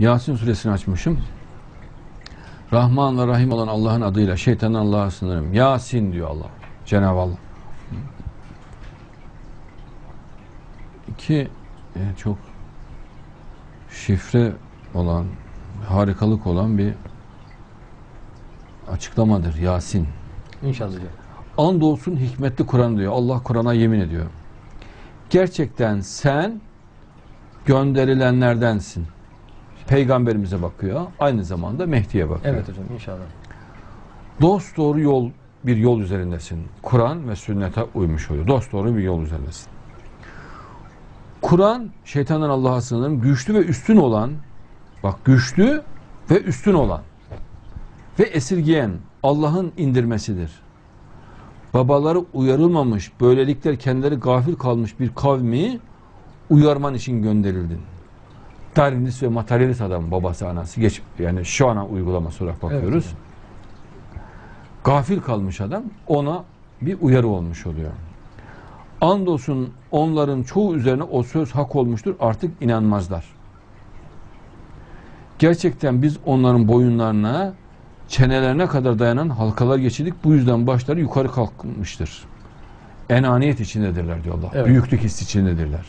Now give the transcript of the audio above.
Yasin suresini açmışım. Rahman ve Rahim olan Allah'ın adıyla şeytanın Allah'a sınırım. Yasin diyor Allah. Cenab-ı Allah. İki e, çok şifre olan, harikalık olan bir açıklamadır Yasin. İnşallah. Andolsun hikmetli Kur'an diyor. Allah Kur'an'a yemin ediyor. Gerçekten sen gönderilenlerdensin. Peygamberimize bakıyor. Aynı zamanda Mehdi'ye bakıyor. Evet hocam inşallah. Dost doğru yol bir yol üzerindesin. Kur'an ve sünnete uymuş oluyor. Dost doğru bir yol üzerindesin. Kur'an şeytandan Allah'a sığınırım. Güçlü ve üstün olan bak güçlü ve üstün olan ve esirgeyen Allah'ın indirmesidir. Babaları uyarılmamış, böylelikle kendileri gafil kalmış bir kavmi uyarman için gönderildin. Darwinist ve materyalist adam babası anası geç yani şu ana uygulaması olarak bakıyoruz. hocam. Gafil kalmış adam ona bir uyarı olmuş oluyor. Andolsun onların çoğu üzerine o söz hak olmuştur artık inanmazlar. Gerçekten biz onların boyunlarına çenelerine kadar dayanan halkalar geçirdik. Bu yüzden başları yukarı kalkmıştır. Enaniyet içindedirler diyor Allah. Evet. Büyüklük hissi içindedirler.